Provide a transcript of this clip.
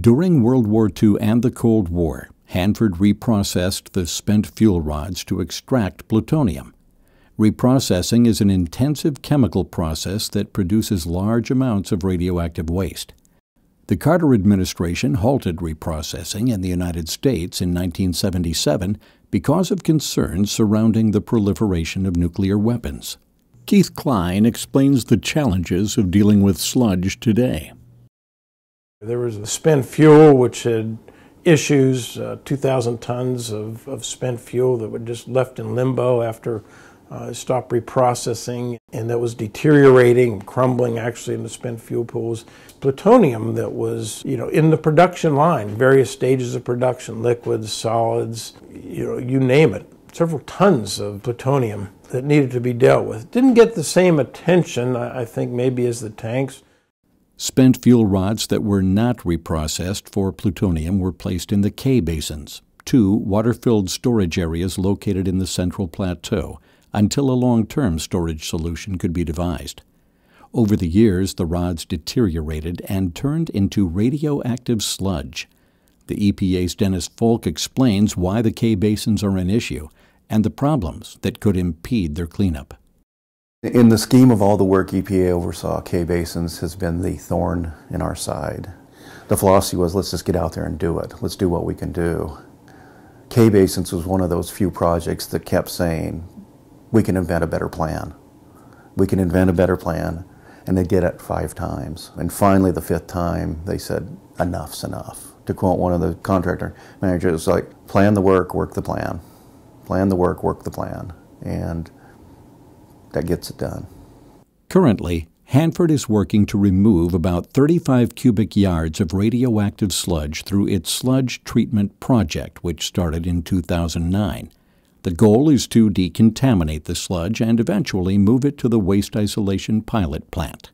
During World War II and the Cold War, Hanford reprocessed the spent fuel rods to extract plutonium. Reprocessing is an intensive chemical process that produces large amounts of radioactive waste. The Carter administration halted reprocessing in the United States in 1977 because of concerns surrounding the proliferation of nuclear weapons. Keith Klein explains the challenges of dealing with sludge today. There was a spent fuel which had issues, uh, 2,000 tons of, of, spent fuel that were just left in limbo after uh, stopped reprocessing, and that was deteriorating, crumbling actually in the spent fuel pools. Plutonium that was, you know, in the production line, various stages of production, liquids, solids, you know, you name it. Several tons of plutonium that needed to be dealt with. Didn't get the same attention, I think, maybe as the tanks. Spent fuel rods that were not reprocessed for plutonium were placed in the K basins, two water filled storage areas located in the Central Plateau, until a long term storage solution could be devised. Over the years, the rods deteriorated and turned into radioactive sludge. The EPA's Dennis Faulk explains why the K basins are an issue and the problems that could impede their cleanup. In the scheme of all the work EPA oversaw, K Basins has been the thorn in our side. The philosophy was let's just get out there and do it. Let's do what we can do. K Basins was one of those few projects that kept saying, we can invent a better plan. We can invent a better plan. And they did it five times. And finally, the fifth time, they said, enough's enough. To quote one of the contractor managers, like, plan the work, work the plan. Plan the work, work the plan. And that gets it done. Currently, Hanford is working to remove about 35 cubic yards of radioactive sludge through its sludge treatment project, which started in 2009. The goal is to decontaminate the sludge and eventually move it to the waste isolation pilot plant.